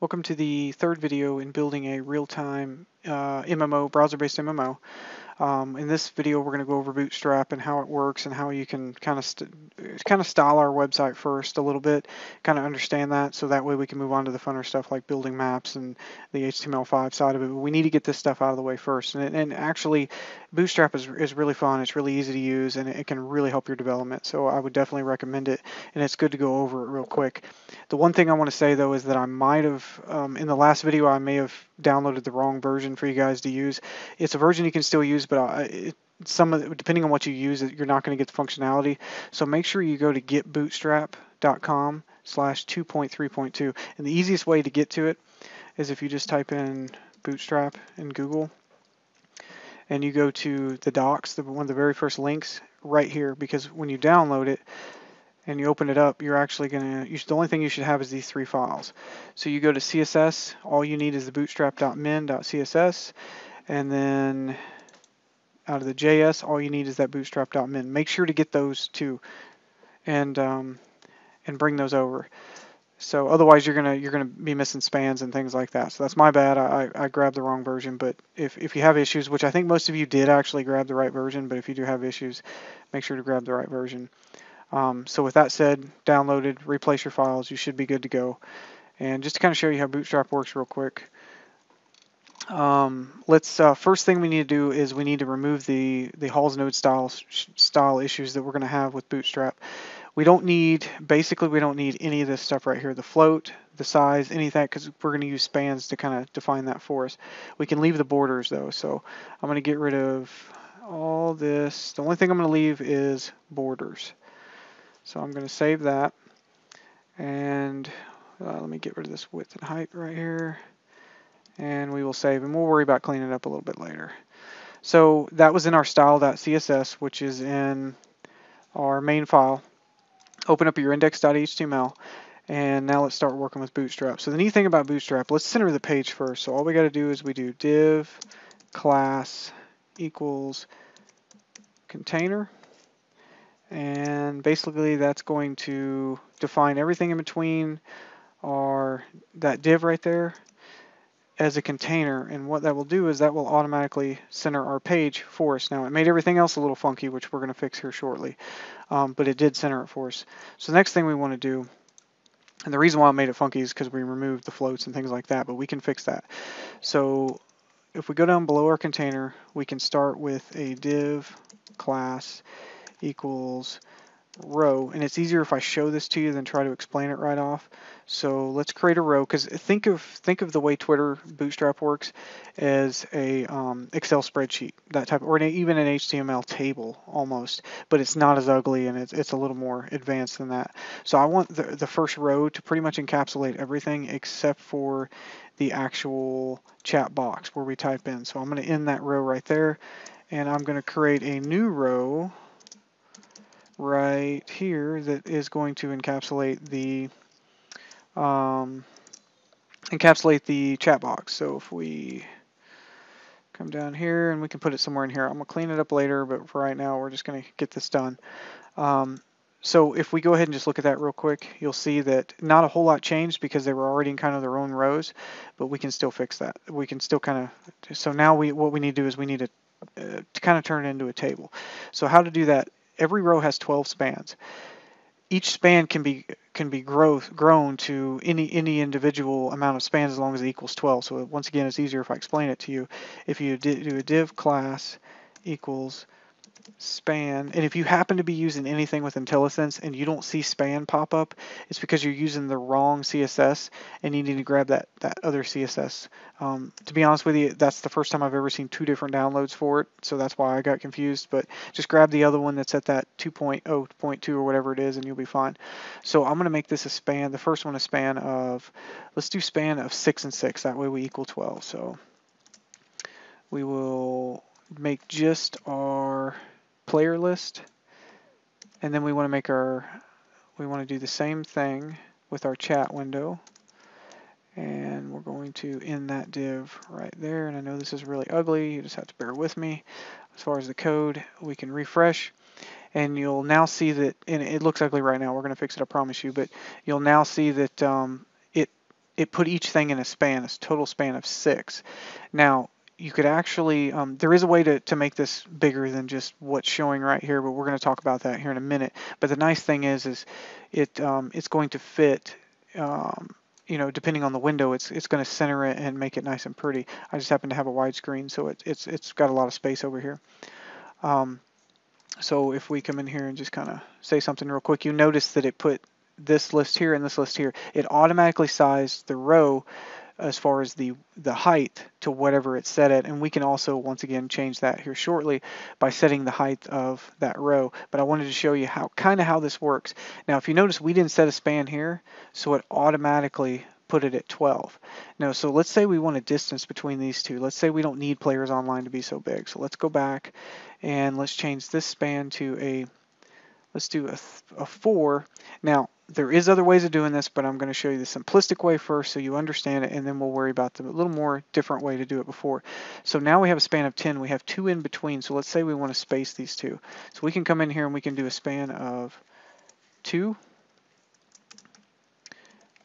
Welcome to the third video in building a real-time uh, MMO, browser-based MMO. Um, in this video, we're going to go over Bootstrap and how it works and how you can kind of kind of style our website first a little bit, kind of understand that, so that way we can move on to the funner stuff like building maps and the HTML5 side of it. But we need to get this stuff out of the way first. And, and actually, Bootstrap is, is really fun. It's really easy to use, and it can really help your development. So I would definitely recommend it, and it's good to go over it real quick. The one thing I want to say though is that I might have um, in the last video I may have downloaded the wrong version for you guys to use. It's a version you can still use, but I, it, some of depending on what you use, you're not going to get the functionality. So make sure you go to getbootstrap.com slash 2.3.2. And the easiest way to get to it is if you just type in bootstrap in Google and you go to the docs, the, one of the very first links right here, because when you download it, and you open it up, you're actually going to, the only thing you should have is these three files. So you go to CSS, all you need is the bootstrap.min.css, and then out of the JS, all you need is that bootstrap.min. Make sure to get those two and um, and bring those over. So otherwise you're gonna you're gonna be missing spans and things like that. So that's my bad. I, I grabbed the wrong version. But if, if you have issues, which I think most of you did actually grab the right version, but if you do have issues, make sure to grab the right version. Um, so with that said, downloaded, replace your files, you should be good to go. And just to kind of show you how Bootstrap works real quick, um, let's uh, first thing we need to do is we need to remove the the Halls node style style issues that we're going to have with Bootstrap. We don't need basically we don't need any of this stuff right here, the float, the size, anything, because we're going to use spans to kind of define that for us. We can leave the borders though, so I'm going to get rid of all this. The only thing I'm going to leave is borders. So I'm going to save that. And uh, let me get rid of this width and height right here. And we will save, and we'll worry about cleaning it up a little bit later. So that was in our style.css, which is in our main file. Open up your index.html, and now let's start working with Bootstrap. So the neat thing about Bootstrap, let's center the page first. So all we got to do is we do div class equals container and basically that's going to define everything in between our that div right there as a container and what that will do is that will automatically center our page for us. Now it made everything else a little funky which we're going to fix here shortly um, but it did center it for us. So the next thing we want to do and the reason why I made it funky is because we removed the floats and things like that but we can fix that. So if we go down below our container we can start with a div class equals row and it's easier if I show this to you than try to explain it right off. So let's create a row because think of think of the way Twitter Bootstrap works as a um, Excel spreadsheet that type or even an HTML table almost but it's not as ugly and it's, it's a little more advanced than that. So I want the, the first row to pretty much encapsulate everything except for the actual chat box where we type in. So I'm going to end that row right there and I'm going to create a new row right here that is going to encapsulate the um, encapsulate the chat box. So if we come down here and we can put it somewhere in here. I'm to clean it up later, but for right now we're just to get this done. Um, so if we go ahead and just look at that real quick, you'll see that not a whole lot changed because they were already in kind of their own rows, but we can still fix that. We can still kind of, so now we what we need to do is we need to, uh, to kind of turn it into a table. So how to do that every row has 12 spans. Each span can be can be growth, grown to any any individual amount of spans as long as it equals 12. So once again, it's easier if I explain it to you. If you do a div class equals span. And if you happen to be using anything with IntelliSense and you don't see span pop up, it's because you're using the wrong CSS and you need to grab that, that other CSS. Um, to be honest with you, that's the first time I've ever seen two different downloads for it, so that's why I got confused. But just grab the other one that's at that 2.0.2 or whatever it is and you'll be fine. So I'm going to make this a span. The first one a span of, let's do span of 6 and 6. That way we equal 12. So we will make just our player list. And then we want to make our, we want to do the same thing with our chat window. And we're going to end that div right there. And I know this is really ugly. You just have to bear with me. As far as the code, we can refresh. And you'll now see that, and it looks ugly right now. We're going to fix it, I promise you. But you'll now see that um, it it put each thing in a span, a total span of six. Now, you could actually, um, there is a way to, to make this bigger than just what's showing right here, but we're going to talk about that here in a minute. But the nice thing is, is it um, it's going to fit, um, you know, depending on the window, it's it's going to center it and make it nice and pretty. I just happen to have a widescreen, so it, it's it's got a lot of space over here. Um, so if we come in here and just kind of say something real quick, you notice that it put this list here and this list here. It automatically sized the row as far as the, the height to whatever it's set at. And we can also, once again, change that here shortly by setting the height of that row. But I wanted to show you how kind of how this works. Now, if you notice, we didn't set a span here, so it automatically put it at 12. Now, so let's say we want a distance between these two. Let's say we don't need players online to be so big. So let's go back and let's change this span to a, let's do a, a 4. Now, there is other ways of doing this, but I'm going to show you the simplistic way first so you understand it, and then we'll worry about the a little more different way to do it before. So now we have a span of 10. We have two in between, so let's say we want to space these two. So we can come in here and we can do a span of 2.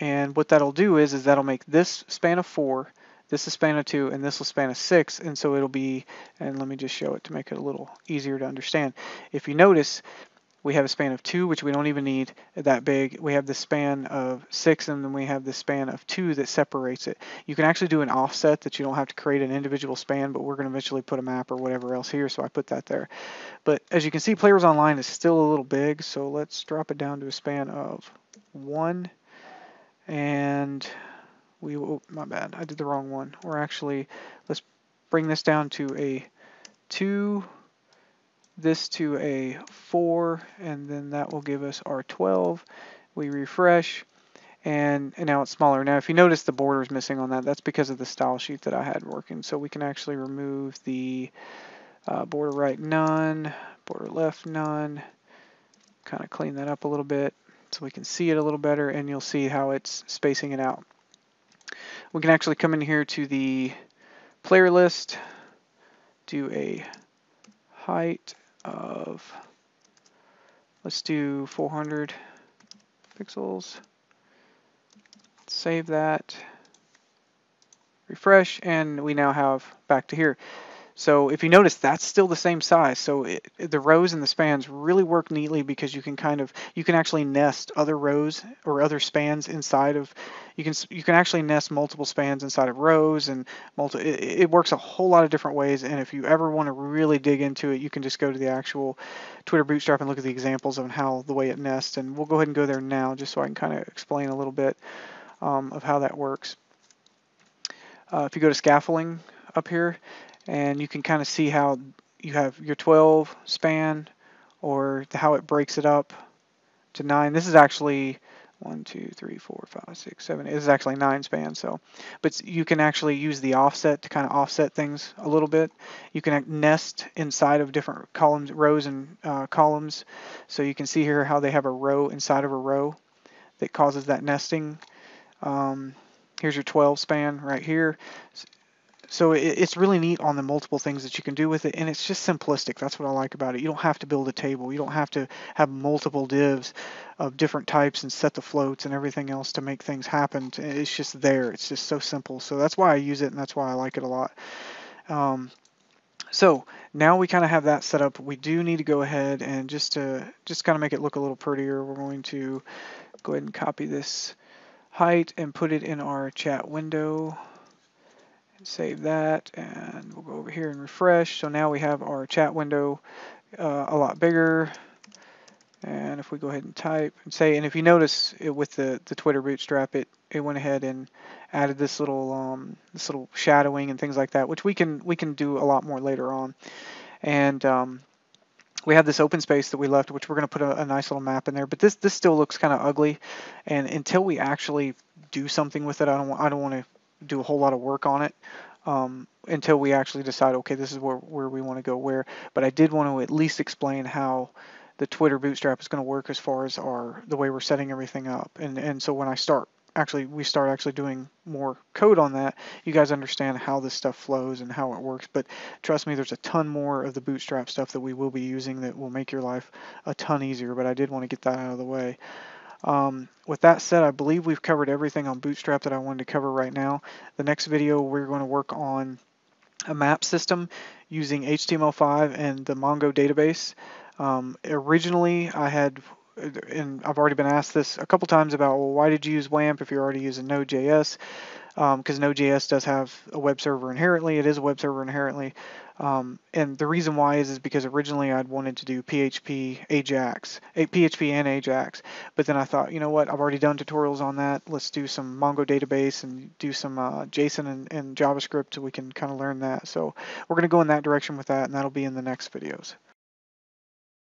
And what that'll do is, is that'll make this span of 4, this is span of 2, and this will span of 6, and so it'll be, and let me just show it to make it a little easier to understand. If you notice, we have a span of 2, which we don't even need that big. We have the span of 6, and then we have the span of 2 that separates it. You can actually do an offset that you don't have to create an individual span, but we're going to eventually put a map or whatever else here, so I put that there. But as you can see, Players Online is still a little big, so let's drop it down to a span of 1. And we, oh, my bad, I did the wrong one. We're actually, let's bring this down to a 2 this to a 4, and then that will give us our 12. We refresh, and, and now it's smaller. Now, if you notice the border is missing on that, that's because of the style sheet that I had working. So we can actually remove the uh, border right none, border left none, kind of clean that up a little bit so we can see it a little better, and you'll see how it's spacing it out. We can actually come in here to the player list, do a height of, let's do 400 pixels. Save that, refresh, and we now have back to here. So if you notice, that's still the same size. So it, the rows and the spans really work neatly because you can kind of you can actually nest other rows or other spans inside of you can you can actually nest multiple spans inside of rows and multi it, it works a whole lot of different ways. And if you ever want to really dig into it, you can just go to the actual Twitter Bootstrap and look at the examples of how the way it nests. And we'll go ahead and go there now just so I can kind of explain a little bit um, of how that works. Uh, if you go to scaffolding up here, and you can kind of see how you have your 12 span or how it breaks it up to 9. This is actually one, two, three, four, five, six, seven. This is actually 9 span. So, But you can actually use the offset to kind of offset things a little bit. You can nest inside of different columns, rows and uh, columns. So you can see here how they have a row inside of a row that causes that nesting. Um, here's your 12 span right here. So it, it's really neat on the multiple things that you can do with it, and it's just simplistic. That's what I like about it. You don't have to build a table. You don't have to have multiple divs of different types and set the floats and everything else to make things happen. It's just there. It's just so simple. So that's why I use it, and that's why I like it a lot. Um, so now we kind of have that set up. We do need to go ahead and just to just kind of make it look a little prettier, we're going to go ahead and copy this height and put it in our chat window save that and we'll go over here and refresh. So now we have our chat window uh, a lot bigger. And if we go ahead and type and say, and if you notice it, with the, the Twitter Bootstrap, it, it went ahead and added this little um, this little shadowing and things like that, which we can we can do a lot more later on. And um, we have this open space that we left, which we're going to put a, a, nice little map in there. But this this still looks kind of ugly, and until we actually do something with it, I don't I don't want to do a whole lot of work on it um, until we actually decide, okay, this is where, where we want to go where. But I did want to at least explain how the Twitter Bootstrap is going to work as far as our the way we're setting everything up. And and so when I start actually we start actually doing more code on that, you guys understand how this stuff flows and how it works. But trust me, there's a ton more of the Bootstrap stuff that we will be using that will make your life a ton easier. But I did want to get that out of the way. Um, with that said, I believe we've covered everything on Bootstrap that I wanted to cover right now. The next video, we're going to work on a map system using HTML5 and the Mongo database. Um, originally, I had, and I've already been asked this a couple times about, well, why did you use WAMP if you're already using Node.js? Because um, Node.js does have a web server inherently. It is a web server inherently. Um, and the reason why is, is because originally I'd wanted to do PHP Ajax, PHP and Ajax, but then I thought, you know what, I've already done tutorials on that. Let's do some Mongo database and do some uh, JSON and, and JavaScript so we can kind of learn that. So we're going to go in that direction with that, and that'll be in the next videos.